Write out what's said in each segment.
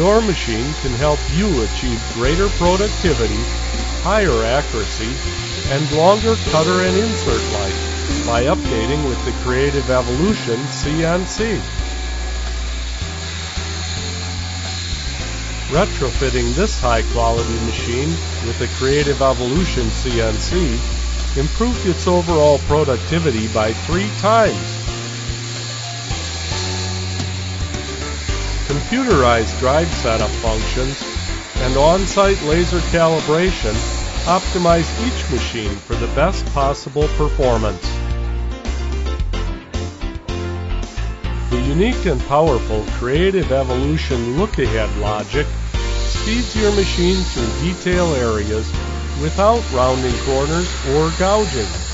Your machine can help you achieve greater productivity, higher accuracy, and longer cutter and insert life by updating with the Creative Evolution CNC. Retrofitting this high quality machine with the Creative Evolution CNC improved its overall productivity by three times. Computerized drive setup functions and on-site laser calibration optimize each machine for the best possible performance. The unique and powerful Creative Evolution look-ahead logic speeds your machine through detail areas without rounding corners or gouging.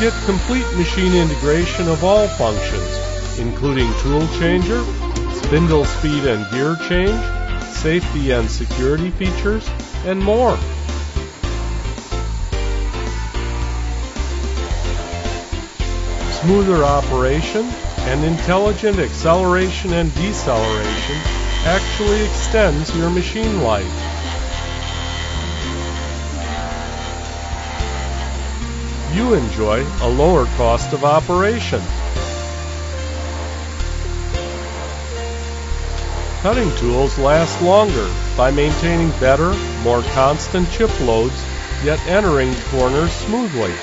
Get complete machine integration of all functions, including tool changer, spindle speed and gear change, safety and security features, and more. Smoother operation and intelligent acceleration and deceleration actually extends your machine life. You enjoy a lower cost of operation. Cutting tools last longer by maintaining better, more constant chip loads, yet entering corners smoothly.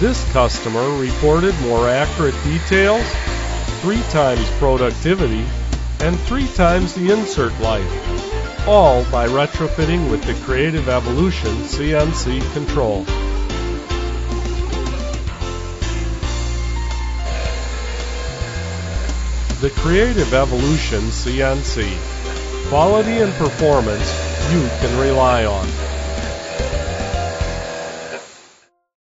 This customer reported more accurate details three times productivity, and three times the insert life, all by retrofitting with the Creative Evolution CNC control. The Creative Evolution CNC. Quality and performance you can rely on.